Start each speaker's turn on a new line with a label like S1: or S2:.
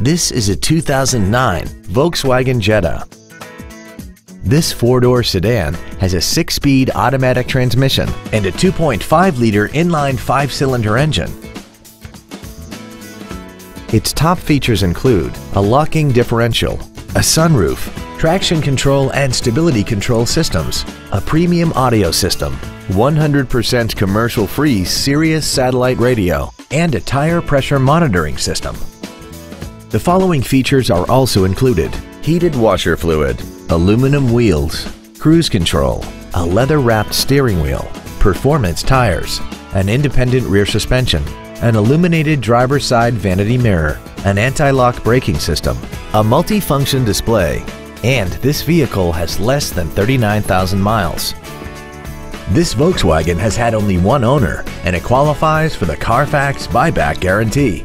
S1: This is a 2009 Volkswagen Jetta. This four-door sedan has a six-speed automatic transmission and a 2.5-liter inline five-cylinder engine. Its top features include a locking differential, a sunroof, traction control and stability control systems, a premium audio system, 100% commercial-free Sirius satellite radio, and a tire pressure monitoring system. The following features are also included. Heated washer fluid, aluminum wheels, cruise control, a leather-wrapped steering wheel, performance tires, an independent rear suspension, an illuminated driver's side vanity mirror, an anti-lock braking system, a multi-function display, and this vehicle has less than 39,000 miles. This Volkswagen has had only one owner and it qualifies for the Carfax buyback guarantee.